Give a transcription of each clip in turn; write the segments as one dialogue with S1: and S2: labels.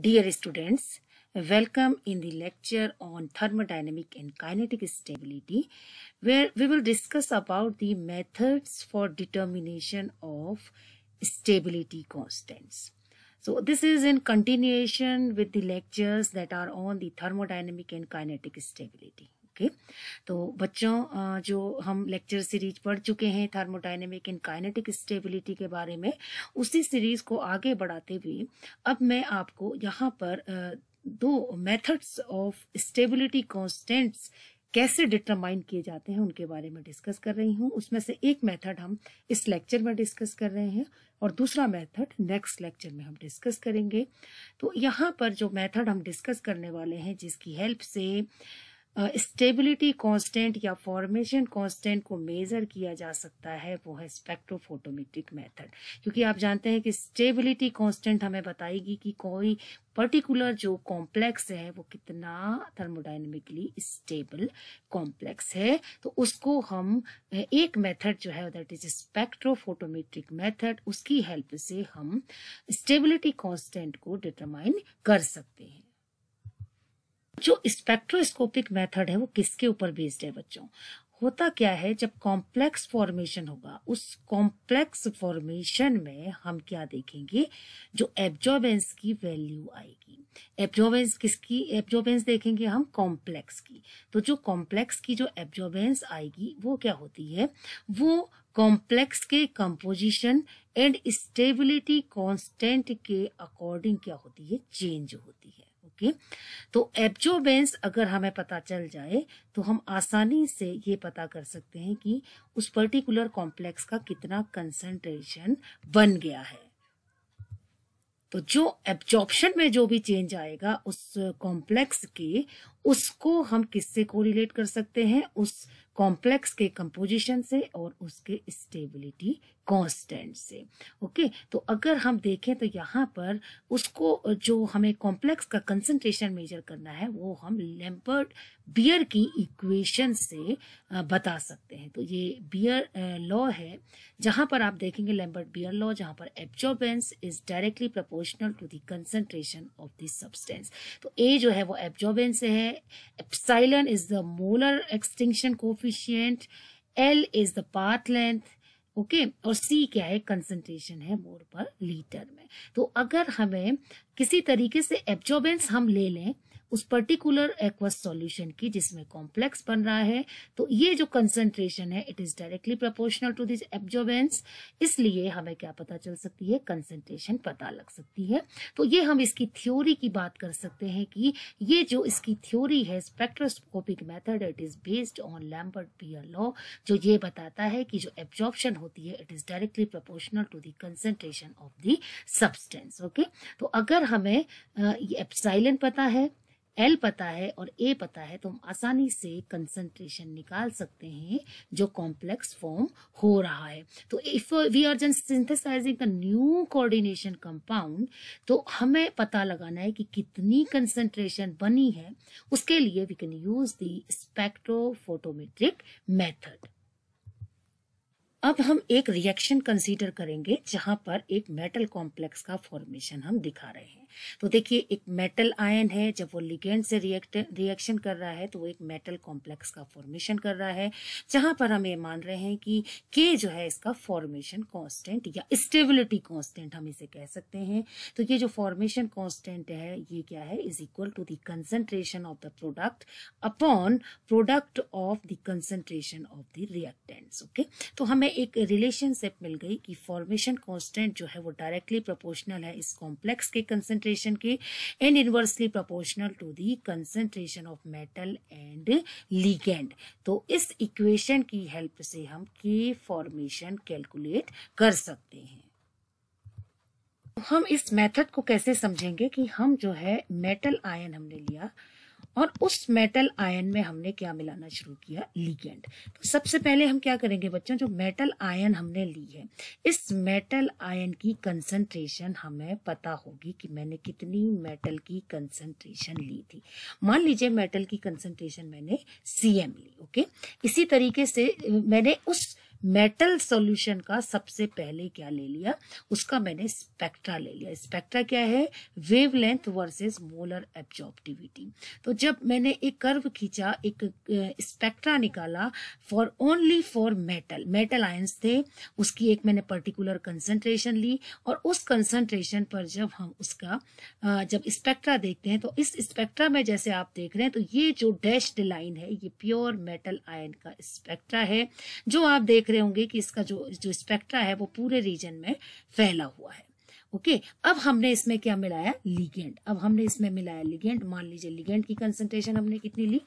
S1: Dear students, welcome in the lecture on thermodynamic and kinetic stability where we will discuss about the methods for determination of stability constants. So this is in continuation with the lectures that are on the thermodynamic and kinetic stability. Okay तो बच्चों जो हम lecture series पढ़ चुके हैं thermodynamic and kinetic stability के बारे में, उसी सीरीज़ को आगे बढ़ाते हुए अब मैं आपको यहाँ पर दो मेथड्स ऑफ़ स्टेबिलिटी कॉन्स्टेंट्स कैसे डिटरमाइन किए जाते हैं उनके बारे में डिस्कस कर रही हूँ। उसमें से एक मेथड हम इस लेक्चर में डिस्कस कर रहे हैं और दूसरा मेथड नेक्स्ट लेक्चर में हम डिस्कस करेंगे। तो यहाँ पर जो मेथड हम डिस्कस करने वाले हैं, जिसकी हेल्प से स्टेबिलिटी कांस्टेंट या फॉर्मेशन कांस्टेंट को मेजर किया जा सकता है, वो है स्पेक्ट्रोफोटोमेट्रिक मेथड क्योंकि आप जानते हैं कि स्टेबिलिटी कांस्टेंट हमें बताएगी कि कोई पर्टिकुलर जो कॉम्प्लेक्स है, वो कितना थर्मोडाइनमिकली स्टेबल कॉम्प्लेक्स है। तो उसको हम एक मेथड जो है दैट इज़ स्पेक्ट्रोफोटोमेट्रिक मेथड उसकी हेल्प से हम स्टेबिलिटी कांस्टेंट को डिटरमाइन कर सकते हैं। जो स्पेक्ट्रोस्कोपिक मेथड है, वो किसके ऊपर बेस्ड है बच्चों? होता क्या है, जब कॉम्प्लेक्स फॉर्मेशन होगा, उस कॉम्प्लेक्स फॉर्मेशन में हम क्या देखेंगे? जो एब्जॉर्बेंस की वैल्यू आएगी। एब्जॉर्बेंस किसकी एब्जॉर्बेंस देखेंगे हम कॉम्प्लेक्स की। तो जो कॉम्प्लेक्स की जो एब्जॉर्बेंस आएगी, वो क्या होती है? वो कॉम्प्लेक्स के कंपोजिशन एंड स्टेबिलिटी कांस्टेंट के अकॉर्डिंग क्या होती है? चेंज होती है। ओके? तो एब्जॉर्बेंस अगर हमें पता चल जाए तो हम आसानी से ये पता कर सकते हैं कि उस पर्टिकुलर कॉम्प्लेक्स का कितना कंसंट्रेशन बन गया है। तो जो एब्जॉर्प्शन में जो भी चेंज आएगा उस कॉम्प्लेक्स के, उसको हम किससे कोरिलेट कर सकते हैं? उस कॉम्प्लेक्स के कंपोजिशन से और उसके स्टेबिलिटी कांस्टेंट से। ओके तो अगर हम देखें तो यहाँ पर उसको जो हमें कॉम्प्लेक्स का कंसंट्रेशन मेजर करना है, वो हम लेम्पर्ड बियर की इक्वेशन से बता सकते हैं। तो ये बियर लॉ है, जहाँ पर आप देखेंगे लेम्पर्ड बियर लॉ जहाँ पर absorbance is directly proportional to the concentration of the substance तो ए जो है वो एब्जॉर्बेंस है epsilon is the molar extinction coefficient L is the path length okay? और सी क्या है कंसंट्रेशन है मोर पर लीटर में तो अगर हमें किसी तरीके से एब्जॉर्बेंस हम ले लें उस पर्टिकुलर एक्वस सॉल्यूशन की जिसमें कॉम्प्लेक्स बन रहा है। तो ये जो कंसंट्रेशन है it is directly proportional to this absorbance इसलिए हमें क्या पता चल सकती है? कंसंट्रेशन पता लग सकती है। तो ये हम इसकी थ्योरी की बात कर सकते हैं कि ये जो इसकी थ्योरी है spectroscopic method it is based on Lambert Beer law जो ये बताता है कि जो एब्जॉर्प्शन होती है it is directly proportional to the concentration of the substance okay तो अगर हमें एप्साइलन पता है एल पता है और ए पता है तो हम आसानी से कंसंट्रेशन निकाल सकते हैं जो कॉम्प्लेक्स फॉर्म हो रहा है। तो if we are just synthesising the new coordination compound तो हमें पता लगाना है कि कितनी कंसंट्रेशन बनी है। उसके लिए we can use the spectrophotometric method अब हम एक रिएक्शन कंसीडर करेंगे, जहाँ पर एक मेटल कॉम्प्लेक्स का फॉर्मेशन हम दिखा रहे हैं। तो देखिए, एक मेटल आयन है, जब वो लिगेंड से रिएक्ट रिएक्शन कर रहा है तो वो एक मेटल कॉम्प्लेक्स का फॉर्मेशन कर रहा है, जहाँ पर हम ये मान रहे हैं कि के जो है इसका फॉर्मेशन कांस्टेंट या स्टेबिलिटी कांस्टेंट हम इसे कह सकते हैं। तो ये जो फॉर्मेशन कॉन्स्टेंट है, ये क्या है? Is equal to the of the product upon product of the concentration of the reactants okay तो हमें एक रिलेशनशिप मिल गई कि फॉर्मेशन कॉन्स्टेंट जो है वो डायरेक्टली प्रोपोर्शनल है इस कॉम्प्लेक्स के कंसेंट्रेशन के and inversely proportional to the concentration of metal and ligand तो इस इक्वेशन की हेल्प से हम के फॉर्मेशन कैलकुलेट कर सकते हैं। हम इस मेथड को कैसे समझेंगे कि हम जो है मेटल आयन हमने लिया और उस मेटल आयन में हमने क्या मिलाना शुरू किया? लिगेंड तो सबसे पहले हम क्या करेंगे बच्चों? जो मेटल आयन हमने ली है, इस मेटल आयन की कंसंट्रेशन हमें पता होगी कि मैंने कितनी मेटल की कंसंट्रेशन ली थी। मान लीजिए मेटल की कंसंट्रेशन मैंने सीएम ली ओके इसी तरीके से मैंने उस मेटल सॉल्यूशन का सबसे पहले क्या ले लिया? उसका मैंने स्पेक्ट्रा ले लिया। स्पेक्ट्रा क्या है? Wavelength versus molar absorptivity. तो जब मैंने एक कर्व खींचा, एक स्पेक्ट्रा निकाला for only for metal metal ions थे, उसकी एक मैंने पर्टिकुलर कंसंट्रेशन ली, और उस कंसंट्रेशन पर जब हम उसका जब स्पेक्ट्रा देखते हैं तो इस स्पेक्ट्रा में जैसे आप देख रहे हैं तो ये जो डैश्ड लाइन है, ये प्योर मेटल आयन का स्पेक्ट्रा है। जो आप देख रहे होंगे कि इसका जो जो स्पेक्ट्रा है वो पूरे रीजन में फैला हुआ है। ओके अब हमने इसमें क्या मिलाया? लिगेंड अब हमने इसमें मिलाया लिगेंड मान लीजिए लिगेंड की कंसेंट्रेशन हमने कितनी ली?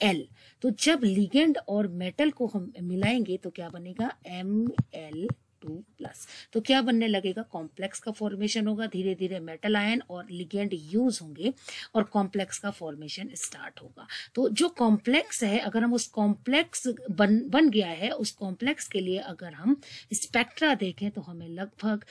S1: एल तो जब लिगेंड और मेटल को हम मिलाएँगे तो क्या बनेगा? एम एल टू प्लस तो क्या बनने लगेगा? कॉम्प्लेक्स का फॉर्मेशन होगा धीरे धीरे मेटल आयन और लिगेंड यूज़ होंगे और कॉम्प्लेक्स का फॉर्मेशन स्टार्ट होगा। तो जो कॉम्प्लेक्स है, अगर हम उस कॉम्प्लेक्स बन बन गया है, उस कॉम्प्लेक्स के लिए अगर हम स्पेक्ट्रा देखें तो हमें लगभग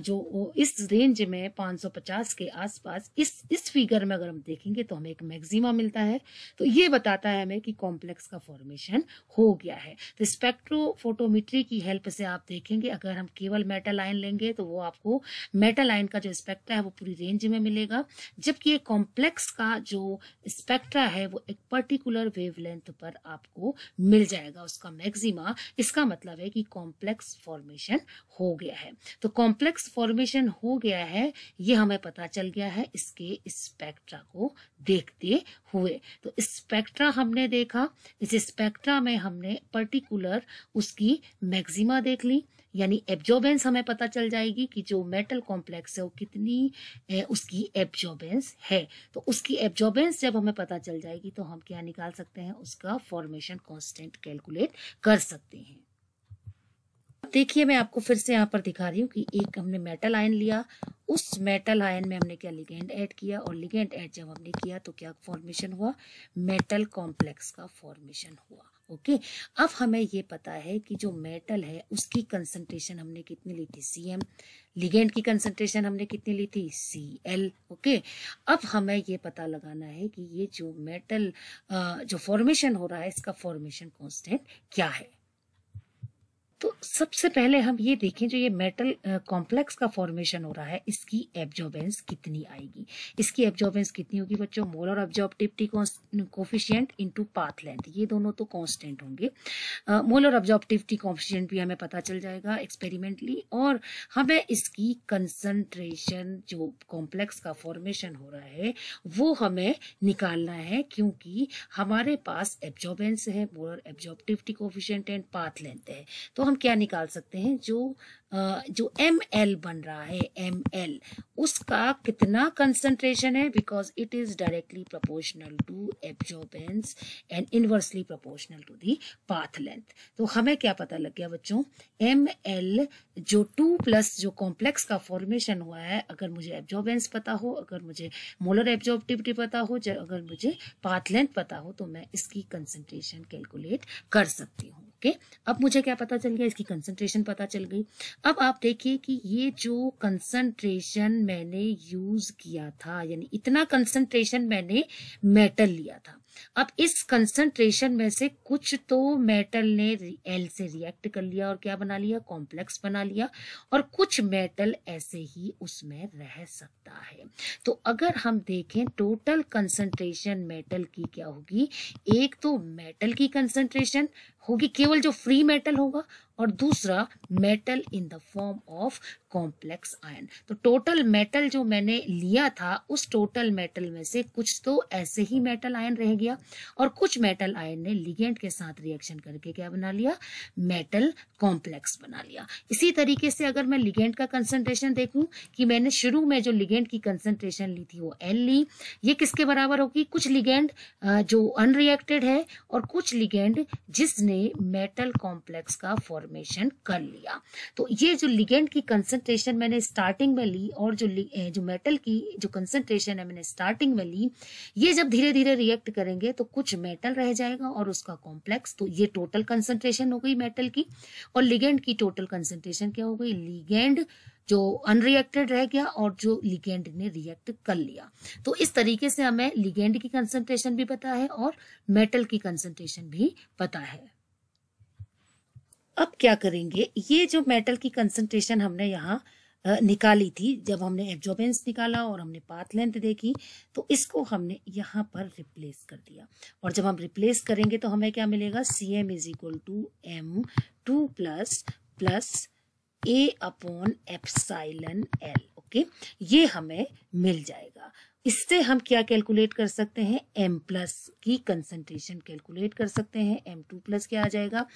S1: जो इस रेंज में 550 के आसपास, इस इस फिगर में अगर हम देखेंगे तो हमें एक मैक्सिमा मिलता है। तो ये बताता है हमें कि कॉम्प्लेक्स का फॉर्मेशन हो गया है। तो स्पेक्ट्रोफोटोमीट्री की हेल्प से आप देखेंगे लेंगे, अगर हम केवल मेटल आयन लेंगे तो वो आपको मेटल आयन का जो स्पेक्ट्रा है, वो पूरी रेंज में मिलेगा। जबकि ये कॉम्प्लेक्स का जो स्पेक्ट्रा है, वो एक पर्टिकुलर वेवलेंथ पर आपको मिल जाएगा उसका मैक्सिमा इसका मतलब है कि कॉम्प्लेक्स फॉर्मेशन हो गया है। तो कॉम्प्लेक्स फॉर्मेशन हो गया है, ये हमें पता चल गया है इसके स्पेक्ट्रा को देखते हुए। तो स्पेक्ट्रा हमने देखा, इस स्पेक्ट्रा में हमने पर्टिकुलर उसकी मैक्सिमा देख ली। यानी एब्जॉर्बेंस हमें पता चल जाएगी कि जो मेटल कॉम्प्लेक्स है वो कितनी उसकी एब्जॉर्बेंस है। तो उसकी एब्जॉर्बेंस जब हमें पता चल जाएगी तो हम क्या निकाल सकते हैं? उसका फॉर्मेशन कॉन्स्टेंट कैलकुलेट कर सकते हैं। देखिए, मैं आपको फिर से यहाँ पर दिखा रही हूँ कि एक हमने मेटल आयन लिया। उस मेटल आयन में हमने क्या लिगेंड ऐड किया और लिगेंड ऐड जब हमने किया तो क्या फॉर्मेशन हुआ? मेटल कॉम्प्लेक्स का फॉर्मेशन हुआ। ओके अब हमें ये पता है कि जो मेटल है, उसकी कंसंट्रेशन हमने कितनी ली थी? सी एम लिगेंड की कंसंट्रेशन हमने कितनी ली थी? सी एल ओके अब हमें ये पता लगाना है कि ये जो मेटल जो फॉर्मेशन हो रहा है, इसका फॉर्मेशन कॉन्स्टेंट क्या है? तो सबसे पहले हम ये देखें जो ये मेटल कॉम्प्लेक्स का फॉर्मेशन हो रहा है, इसकी एब्जॉर्बेंस कितनी आएगी? इसकी एब्जॉर्बेंस कितनी होगी बच्चों? Molar absorptivity coefficient into path length ये दोनों तो कांस्टेंट होंगे। मोलर ऑब्जॉर्बिविटी कोफिशियंट भी हमें पता चल जाएगा एक्सपेरिमेंटली और हमें इसकी कंसंट्रेशन जो कॉम्प्लेक्स का फॉर्मेशन हो रहा है, वो हमें निकालना है क्योंकि हमारे पास एब्जॉर्बेंस है molar absorptivity coefficient and path length है। तो हम क्या निकाल सकते हैं? जो जो एम एल बन रहा है एम एल उसका कितना कंसंट्रेशन है? Because it is directly proportional to absorbance and inversely proportional to the path length तो हमें क्या पता लग गया बच्चों? एम एल जो टू प्लस जो कॉम्प्लेक्स का फॉर्मेशन हुआ है, अगर मुझे एब्जॉर्बेंस पता हो, अगर मुझे मोलर एब्जॉर्बिविटी पता हो अगर मुझे पाथ लेंथ पता हो तो मैं इसकी कंसेंट्रेशन कैलकुलेट कर सकती हूँ। ओके, अब मुझे क्या पता चल गया? इसकी कंसंट्रेशन पता चल गई। अब आप देखिए कि ये जो कंसंट्रेशन मैंने यूज़ किया था, यानी इतना कंसंट्रेशन मैंने मेटल लिया था अब इस कंसंट्रेशन में से कुछ तो मेटल ने एल से रिएक्ट कर लिया और क्या बना लिया? कॉम्प्लेक्स बना लिया और कुछ मेटल ऐसे ही उसमें रह सकता है। तो अगर हम देखें टोटल कंसंट्रेशन मेटल की क्या होगी? एक तो मेटल की कंसंट्रेशन होगी, केवल जो फ्री मेटल होगा और दूसरा metal in the form of complex ion तो टोटल मेटल जो मैंने लिया था, उस टोटल मेटल में से कुछ तो ऐसे ही मेटल आयन रह गया और कुछ मेटल आयन ने लिगेंड के साथ रिएक्शन करके क्या बना लिया? मेटल कॉम्प्लेक्स बना लिया। इसी तरीके से अगर मैं लिगेंड का कंसंट्रेशन देखूँ, कि मैंने शुरू में जो लिगेंड की कंसंट्रेशन ली थी वो एल ली, ये किसके बराबर होगी? कुछ लिगेंड जो अनरिएक्टेड है और कुछ लिगेंड जिसने मेटल कॉम्प्लेक्स का फॉर्मेशन कर लिया। तो ये जो लिगेंड की कंसंट्रेशन मैंने स्टार्टिंग में ली और जो जो मेटल की जो कंसंट्रेशन है मैंने स्टार्टिंग में ली, ये जब धीरे धीरे रिएक्ट करेंगे तो कुछ मेटल रह जाएगा और उसका कॉम्प्लेक्स तो ये टोटल कंसंट्रेशन हो गई मेटल की और लिगेंड की टोटल कंसंट्रेशन क्या हो गई? लिगेंड जो अनरिएक्टेड रह गया और जो लिगेंड ने रिएक्ट कर लिया। तो इस तरीके से हमें लिगेंड की कंसंट्रेशन भी पता है और मेटल की कंसंट्रेशन भी पता है। अब क्या करेंगे? ये जो मेटल की कंसंट्रेशन हमने यहाँ निकाली थी, जब हमने एब्जॉर्बेंस निकाला और हमने पाथ लेंथ देखी तो इसको हमने यहाँ पर रिप्लेस कर दिया। और जब हम रिप्लेस करेंगे तो हमें क्या मिलेगा? C M is equal to M two plus plus A upon epsilon L okay ये हमें मिल जाएगा। इससे हम क्या कैलकुलेट कर सकते हैं? एम प्लस की कंसंट्रेशन कैलकुलेट कर सकते हैं। एम टू प्लस क्या आ जाएगा?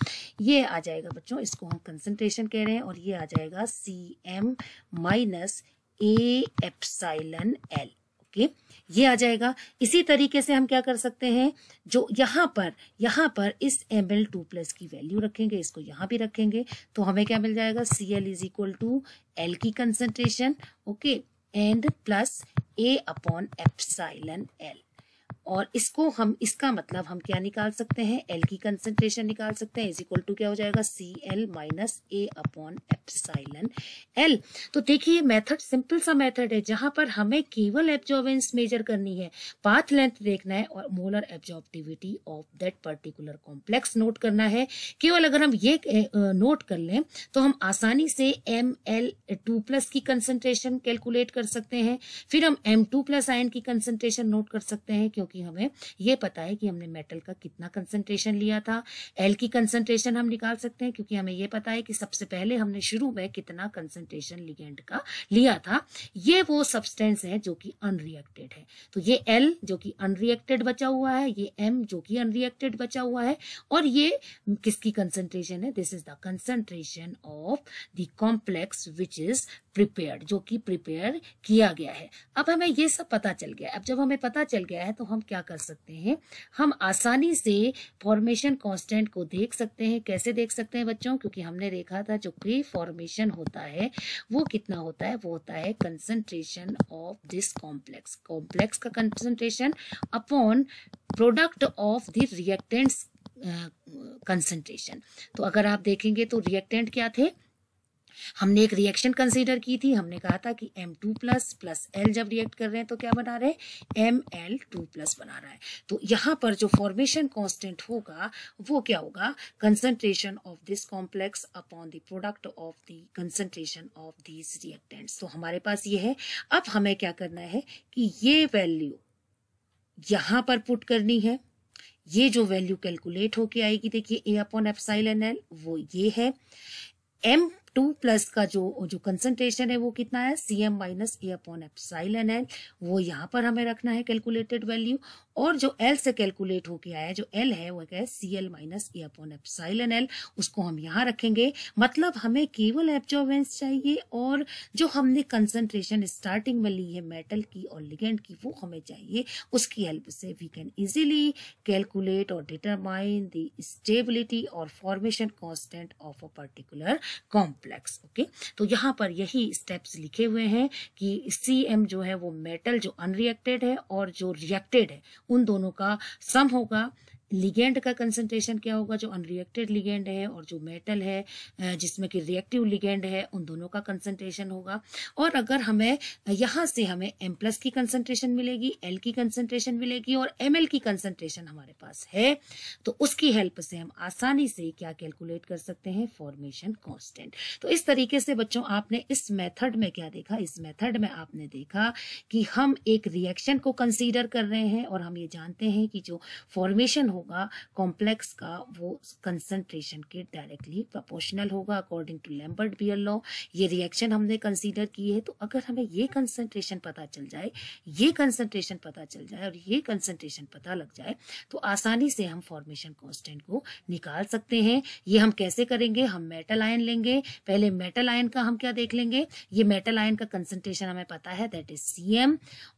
S1: ये आ जाएगा बच्चों, इसको हम कंसंट्रेशन कह रहे हैं और ये आ जाएगा C M minus A epsilon L okay ये आ जाएगा। इसी तरीके से हम क्या कर सकते हैं? जो यहाँ पर यहाँ पर इस एम एल टू प्लस की वैल्यू रखेंगे, इसको यहाँ भी रखेंगे तो हमें क्या मिल जाएगा? C L is equal to L की concentration okay and plus A upon epsilon L और इसको हम, इसका मतलब हम क्या निकाल सकते हैं? एल की कंसेंट्रेशन निकाल सकते हैं। इज़ इक्वल टू क्या हो जाएगा? C L minus A upon epsilon L तो देखिए मेथड सिंपल सा मेथड है, जहाँ पर हमें केवल एब्जॉर्बेंस मेजर करनी है। पाथ लेंथ देखना है और molar absorptivity of that particular complex note करना है। केवल अगर हम ये नोट कर लें तो हम आसानी से एम एल टू प्लस की कंसेंट्रेशन कैलकुलेट कर सकते हैं। फिर हम एम टू प्लस आयन की कंसेंट्रेशन नोट कर सकते हैं, क्योंकि क्योंकि हमें ये पता है कि हमने मेटल का कितना कंसंट्रेशन लिया था। एल की कंसंट्रेशन हम निकाल सकते हैं क्योंकि हमें ये पता है कि सबसे पहले हमने शुरू में कितना कंसंट्रेशन लिगेंड का लिया था। ये वो सब्सटेंस है जो कि अनरिएक्टेड है। तो ये एल जो कि अनरिएक्टेड बचा हुआ है, ये एम जो कि अनरिएक्टेड बचा हुआ है, और ये किसकी कंसंट्रेशन है? This is the concentration of the complex which is prepared जो कि प्रिपेयर किया गया है। अब हमें ये सब पता चल गया अब जब हमें पता चल गया है तो हम क्या कर सकते हैं? हम आसानी से फॉर्मेशन कांस्टेंट को देख सकते हैं। कैसे देख सकते हैं बच्चों? क्योंकि हमने देखा था जो प्री फॉर्मेशन होता है, वो कितना होता है? वो होता है concentration of this complex complex का concentration upon product of the reactants concentration तो अगर आप देखेंगे तो रिएक्टेंट क्या थे? हमने एक रिएक्शन कंसीडर की थी, हमने कहा था कि M two plus plus L जब रिएक्ट कर रहे हैं तो क्या बना रहे हैं? एम एल टू प्लस बना रहा है। तो यहाँ पर जो फॉर्मेशन कांस्टेंट होगा, वो क्या होगा? Concentration of this complex upon the product of the concentration of these reactants तो हमारे पास ये है। अब हमें क्या करना है कि ये वैल्यू यहाँ पर पुट करनी है। ये जो वैल्यू कैलकुलेट होके आएगी, देखिए ए अपॉन एफसाइल एल वो ये है। एम टू प्लस का जो जो कंसंट्रेशन है वो कितना है? C M minus A upon epsilon L वो यहाँ पर हमें रखना है कैलकुलेटेड वैल्यू और जो एल से कैलकुलेट होके आया है, जो एल है, वो क्या है? C L minus A upon epsilon L उसको हम यहाँ रखेंगे। मतलब हमें केवल एब्जॉर्बेंस चाहिए और जो हमने कंसंट्रेशन स्टार्टिंग में ली है मेटल की और लिगेंड की, वो हमें चाहिए। उसकी हेल्प से वी कैन इजीली कैलकुलेट और डिटरमाइन द स्टेबिलिटी और formation constant of a particular comp complex okay तो यहाँ पर यही स्टेप्स लिखे हुए हैं कि सी एम जो है वो मेटल जो अनरिएक्टेड है और जो रिएक्टेड है, उन दोनों का सम होगा। लिगेंड का कंसंट्रेशन क्या होगा? जो अनरिएक्टेड लिगेंड है और जो मेटल है जिसमें कि रिएक्टिव लिगेंड है, उन दोनों का कंसंट्रेशन होगा। और अगर हमें, यहाँ से हमें एम प्लस की कंसंट्रेशन मिलेगी एल की कंसंट्रेशन मिलेगी और एम एल की कंसंट्रेशन हमारे पास है तो उसकी हेल्प से हम आसानी से क्या कैलकुलेट कर सकते हैं? फॉर्मेशन कॉन्स्टेंट तो इस तरीके से बच्चों, आपने इस मेथड में क्या देखा? इस मेथड में आपने देखा कि हम एक रिएक्शन को कंसीडर कर रहे हैं और हम ये जानते हैं कि जो फॉर्मेशन हो होगा कॉम्प्लेक्स का वो कंसंट्रेशन के डायरेक्टली प्रोपोर्शनल होगा according to Lambert Beer law ये रिएक्शन हमने कंसीडर की है तो अगर हमें ये कंसंट्रेशन पता चल जाए, ये कंसंट्रेशन पता चल जाए और ये कंसंट्रेशन पता लग जाए तो आसानी से हम फॉर्मेशन कॉन्स्टेंट को निकाल सकते हैं। ये हम कैसे करेंगे? हम मेटल आयन लेंगे। पहले मेटल आयन का हम क्या देख लेंगे? ये मेटल आयन का कंसंट्रेशन हमें पता है दैट इज़ सी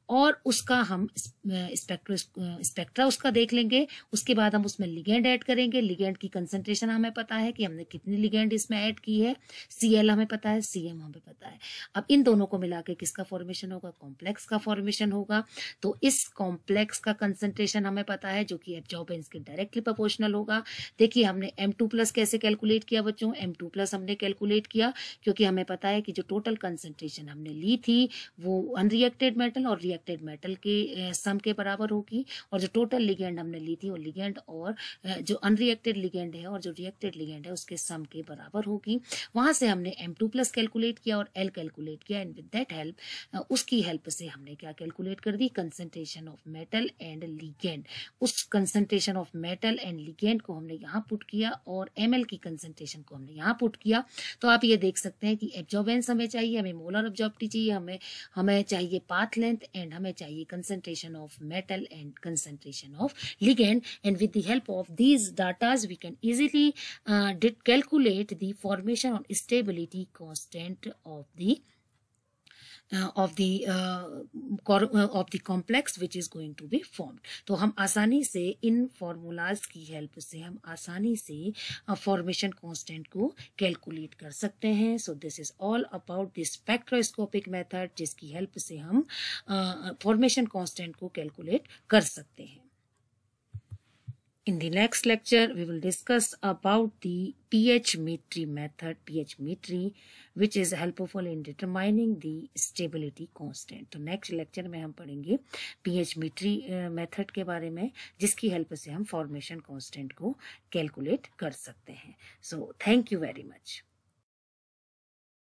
S1: और उसका हम स्पेक्ट्रो स्पेक्ट्रा उसका देख लेंगे। उसके बाद हम उसमें लिगेंड ऐड करेंगे। लिगेंड की कंसंट्रेशन हमें पता है कि हमने कितनी लिगेंड इसमें ऐड की है। सीएल हमें पता है सीएम हमें पता है। अब इन दोनों को मिला के किसका फॉर्मेशन होगा? कॉम्प्लेक्स का फॉर्मेशन होगा। तो इस कॉम्प्लेक्स का कंसेंट्रेशन हमें पता है, जो कि एब्जॉर्बेंस के डायरेक्टली प्रोपोर्शनल होगा। देखिए, हमने एम टू प्लस कैसे कैलकुलेट किया बच्चों? एम टू प्लस हमने कैलकुलेट किया, क्योंकि हमें पता है कि जो टोटल कंसेंट्रेशन हमने ली थी, वो अनरिएक्टेड मेटल और रिएक्टेड मेटल के सम के बराबर होगी और जो टोटल लिगेंड हमने ली थी वो लिगेंड और जो अनरिएक्टेड लिगेंड है और जो रिएक्टेड लिगेंड है उसके सम के बराबर होगी। वहाँ से हमने एम टू प्लस कैलकुलेट किया और एल कैलकुलेट किया एंड विद दैट हेल्प उसकी हेल्प से हमने क्या कैलकुलेट कर दी? Concentration of metal and ligand उस concentration of metal and ligand को हमने यहाँ पुट किया और ML की कंसेंट्रेशन को हमने यहाँ पुट किया। तो आप ये देख सकते हैं कि एब्जॉर्बेंस हमें चाहिए, हमें मोलर ऑब्जॉर्बिटी चाहिए, हमें हमें चाहिए पाथ लेंथ एंड हमें चाहिए concentration of metal and concentration of ligand and with the help of these datas we can easily calculate the formation of stability constant of constant of the of the of the complex which is going to be form तो हम आसानी से इन formulas की help से, हम आसानी से formation constant को कैलकुलेट कर सकते हैं। So this is all about this spectroscopic method जिसकी हेल्प से हम फॉर्मेशन कांस्टेंट को कैलकुलेट कर सकते हैं। In the next lecture, we will discuss about the TH-metry method, TH-metry, which is helpful in determining the stability constant. तो next lecture में हम पढ़ेंगे pH metry method के बारे में जिसकी help से हम formation constant को calculate कर सकते हैं. So, thank you very much.